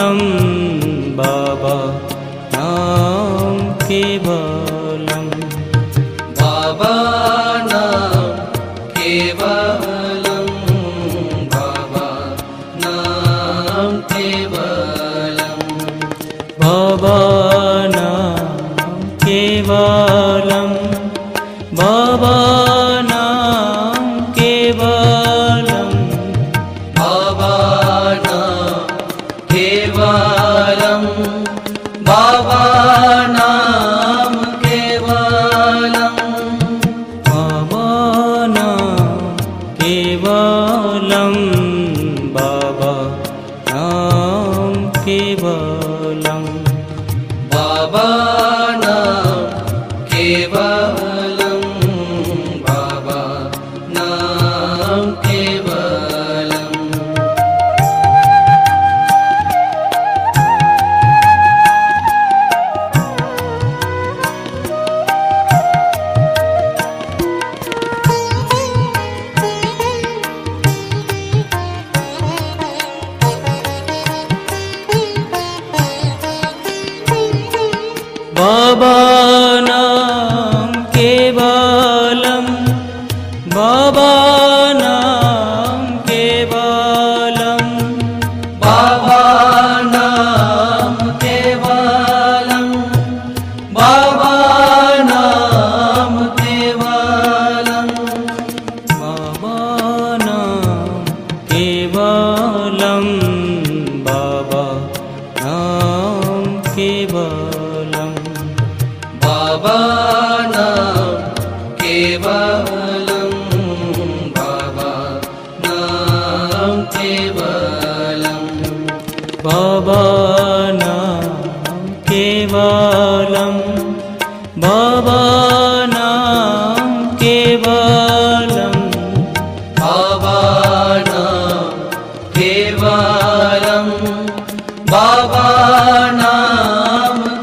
केवलं बाबा। नाम केवलं बाबा नाम केवलं बाबा। नाम केवल বাবার बबाना केवलं बबा केवलं बबा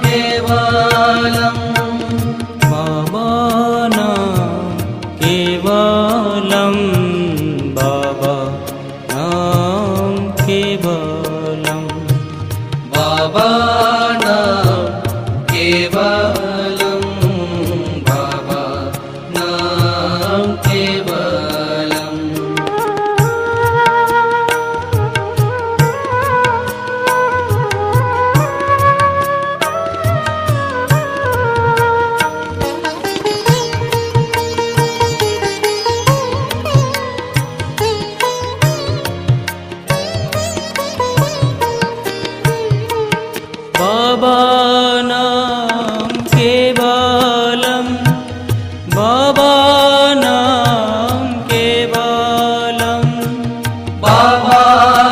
केवलं। बबाना केवलं बाबानां केवलं। बाबा बबाके पालं बबाकेवालं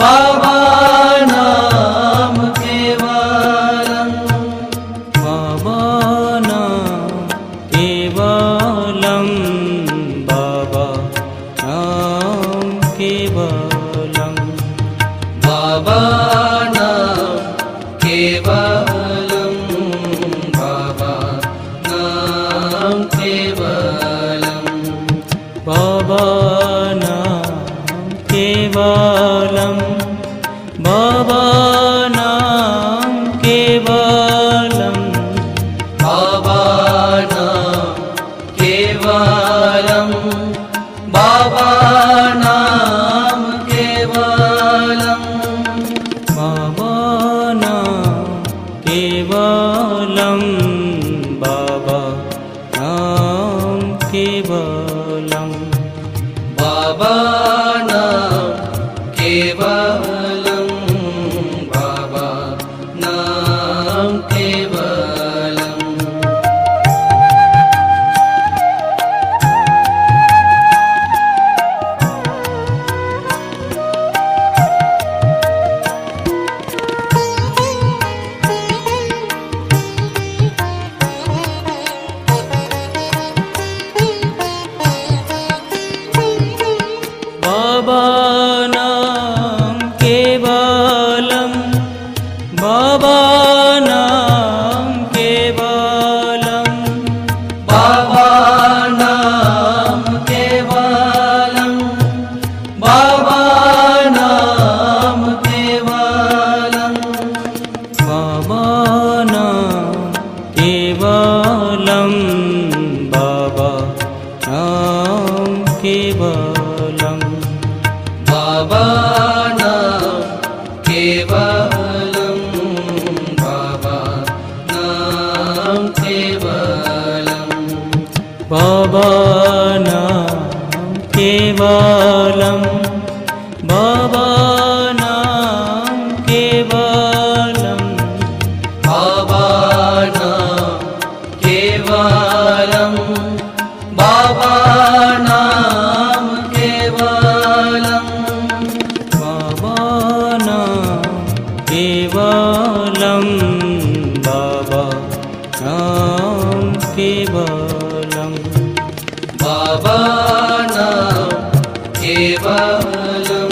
बबाकेवालं बबाके पलं बबाके वबा बाबानां केवलं बाबानां केवलं बाबानां केवलम् बाबा केवलं बाबा नाम love.